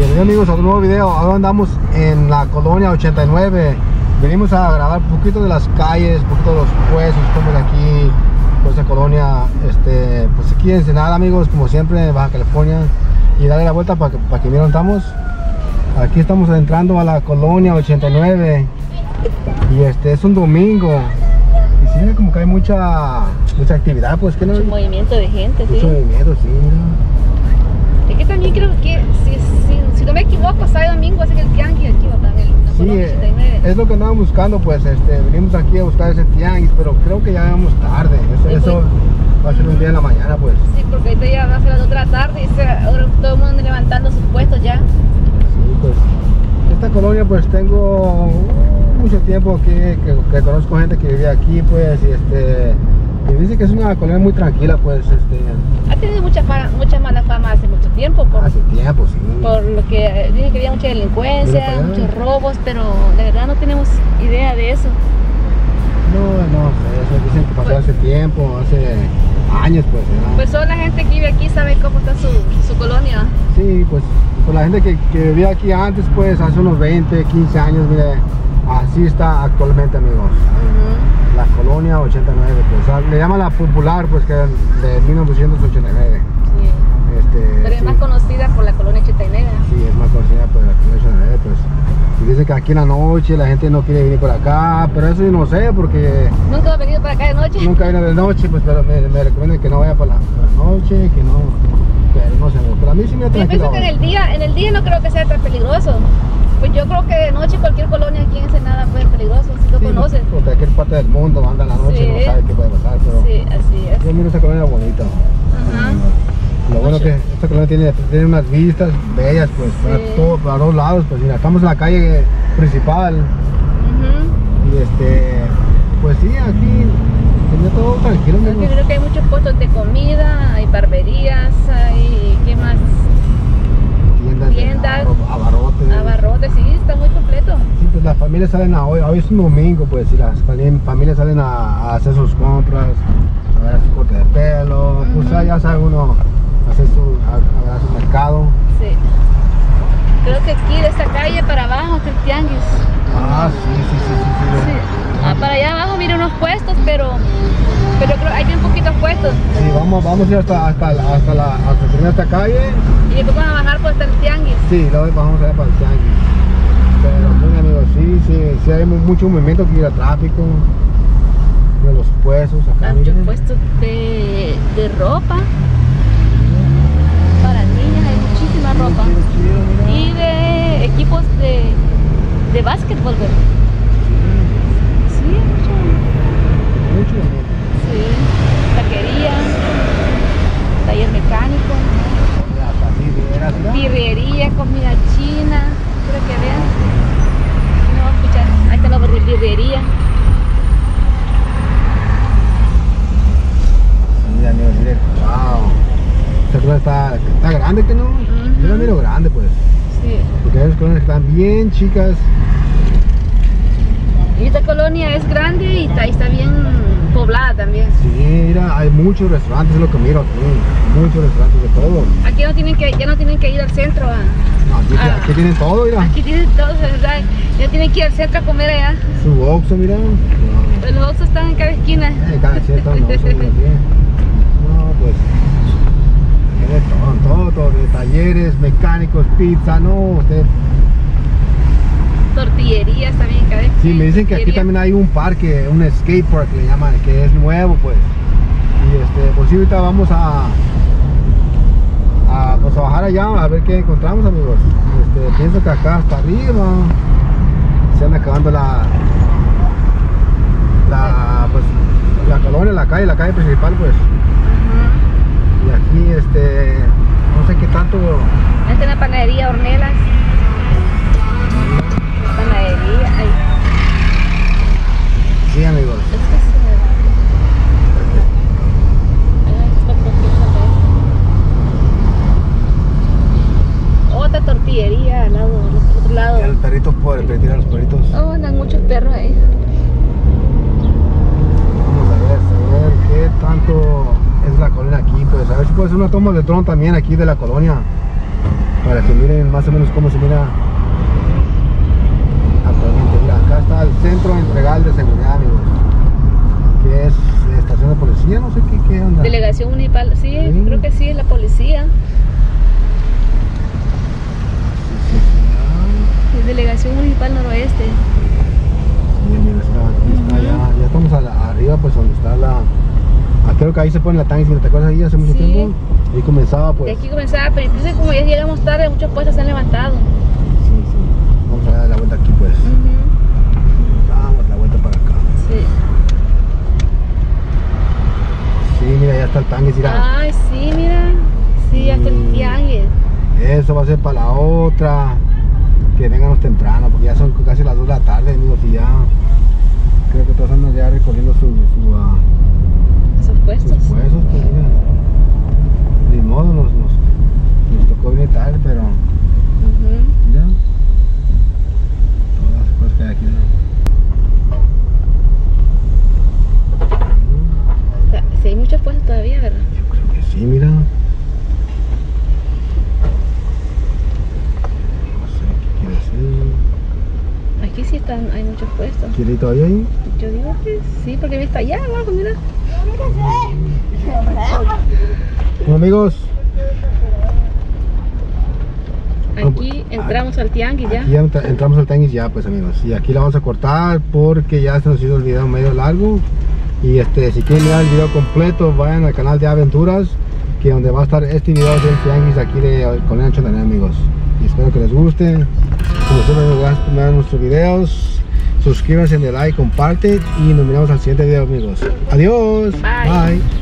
Bienvenidos amigos a un nuevo video. Ahora andamos en la colonia 89. Venimos a grabar un poquito de las calles, un poquito de los puestos, como de aquí, pues esa colonia, este, pues aquí en Ensenada amigos, como siempre en Baja California. Y darle la vuelta para que, para que miren estamos. Aquí estamos entrando a la colonia 89. Y este es un domingo. Y sí, mira, como que hay mucha, mucha actividad, pues que no. Mucho movimiento de gente, sí. Mucho movimiento, sí, mira. Es que también creo que, si, si no me equivoco, sábado domingo que el tianguis aquí Sí, Colonia eh, 89. es lo que andábamos buscando, pues este, venimos aquí a buscar ese tianguis, pero creo que ya vamos tarde. Eso, Sí, eso va a ser un día en la mañana, pues. Sí, porque ahorita ya va a ser las 2 de la tarde y se- ahora todo el mundo levantando sus puestos ya. Sí, pues. Esta colonia, pues tengo mucho tiempo aquí, que, que conozco gente que vive aquí, pues, y este. Y dice que es una colonia muy tranquila, pues, este. Ha tenido mucha, fa- mucha mala fama hace mucho tiempo por, Hace tiempo, sí. por lo que eh, dicen que había mucha delincuencia, muchos robos, pero la verdad no tenemos idea de eso. No, no, eso dicen que pasó Pues- hace tiempo, hace años, pues. Pues solo la gente que vive aquí sabe cómo está su, su colonia. Sí, pues, pues la gente que, que vivía aquí antes, pues hace unos 20, 15 años, mire, así está actualmente, amigos. La colonia 89, pues, ah, le llaman la popular, pues, que de 1989. Sí. Este, Pero es sí, más conocida por la colonia 89. sí, es más conocida por la colonia 89, pues. Y dice que aquí en la noche la gente no quiere venir por acá, pero eso yo no sé, porque Nunca he venido para acá de noche. nunca viene de noche, pues, pero me, me recomiendan que no vaya por la, noche, que no, pero no sé, pero a mí sí me Yo tranquilo. pienso que en el día, en el día no creo que sea tan peligroso. Pues yo creo que de noche cualquier colonia aquí en Ensenada puede ser peligroso, si lo Sí, conocen. Porque cualquier parte del mundo anda la noche, Sí. no sabe qué puede pasar, pero Sí, así es. yo miro esta colonia bonita. Ajá. Lo bueno Mucho. que esta colonia tiene, tiene unas vistas bellas, pues, para, Sí. todo, para dos lados, pues mira, estamos en la calle principal Ujú. y este, pues sí, aquí tiene todo tranquilo, Yo creo que hay muchos puestos de comida, hay barberías, hay, ¿qué más? tiendas, tiendas, abarro- abarrotes. Abarrotes, sí, está muy completo. Sí, pues las familias salen a hoy, hoy es un domingo, pues, y las fami- familias salen a, a hacer sus compras, a ver su corte de pelo, pues Ujú. ya- ya sabe uno hacer su, a, a ver su mercado. Sí. Creo que aquí de esta calle para abajo está el tianguis. Ah, sí, sí, sí, sí. sí. Sí. Ah, para allá abajo mira unos puestos, pero pero creo hay bien poquitos puestos. Sí, vamos, vamos a ir hasta, hasta, la- hasta, la, hasta esta calle. Y después van a bajar por estar el tianguis. Sí, luego vamos allá para el tianguis. Pero, pues, amigos, sí, sí, sí hay mu- mucho movimiento aquí de tráfico. De los puestos acá. Hay muchos puestos de, de ropa. Para niñas hay muchísima ropa. Chido. Y de equipos de, de básquetbol. Sí, mucho. Mucho movimiento. Sí. Taquería. Taller mecánico. Hasta así, vieras, mira. Birrería, comida china. Quiero que vean. No va a escuchar. Ahí está la birre- birrería. Mira, mira, mira. Wow. Esta cosa está, está grande, que no? Yo la miro grande, pues. Sí. Porque hay colonias que están bien chicas. Y esta colonia es grande y está, está bien poblada también. Sí, mira, hay muchos restaurantes, es lo que miro aquí. Muchos restaurantes de todo. Aquí no tienen que, ya no tienen que ir al centro. ah. No, aquí, Ah. aquí tienen todo, mira. Aquí tienen todo, ¿verdad? Ya tienen que ir al centro a comer allá. Su Oxxo, mira. Los Oxxos están en cada esquina. Eh, cada bien. No, pues. Todo, todo. De talleres, mecánicos, pizza, no. Usted. Tortillerías también cada. Sí, me dicen que aquí también hay un parque, un skate park le llaman, que es nuevo, pues. Y este, pues sí, ahorita vamos a. A, pues a bajar allá a ver qué encontramos, amigos. Este, pienso que acá hasta arriba se anda acabando la. La, pues, la colonia, la calle, la calle principal, pues. Y este, no sé qué tanto. Esta es la panadería Hornelas. Panadería. Ay, Sí, amigos. Otra tortillería al lado, al otro lado. El perrito pobre, que tiran los perritos. Oh, andan muchos perros ahí. Vamos a ver, a ver qué tanto es la colonia aquí, pues a ver si puede ser una toma de dron también aquí de la colonia. para que miren más o menos cómo se mira actualmente. Mira, acá está el centro integral de seguridad, amigos. Que es estación de policía, no sé qué, qué onda. Delegación municipal, sí, Sí. creo que sí, es la policía. Sí, sí, Delegación Municipal Noroeste. Sí, mira, está, está, ya, ya estamos a la- arriba, pues donde está la. Creo que ahí se pone la tanque, ¿te acuerdas ahí hace mucho Sí. tiempo? Ahí comenzaba, pues. aquí comenzaba, pero entonces como ya llegamos tarde, muchos puestos se han levantado. Sí, sí. Vamos a dar la vuelta aquí, pues. Ujú, Damos la vuelta para acá. Sí. Sí, mira, ya está el tanque, mira. Ay, sí, mira. Sí, hasta el Mm. tianguis. Eso va a ser para la otra. Que venganos temprano, porque ya son casi las 2 de la tarde, amigos, y ya. Creo que todos andan ya recogiendo su, su, ah, Esos sus puestos. huesos, pues mira. Modo, tocó venir tarde, pero Ujú. mira. Todas las cosas que hay aquí, ¿no? Está- Sí, hay muchos puestos todavía, ¿verdad? Yo creo que sí, mira. No sé qué quiere decir. Aquí sí están, hay muchos puestos. ¿Quiere ir todavía ahí? Yo digo que sí, porque vi está allá abajo, mira. Bueno, amigos, Aquí entramos al tianguis ya. Aquí entramos al tanguis ya, pues amigos. Y aquí la vamos a cortar porque ya se nos hizo el video medio largo. Y este, si quieren mirar el video completo, vayan al canal de Aventuras, que donde va a estar este video del tianguis aquí de Colonia Chontanel, amigos. Y espero que les guste. Como siempre, nos van a nuestros videos. Suscríbanse, denle like, comparte y nos miramos al siguiente video, amigos. Adiós. Bye. Bye.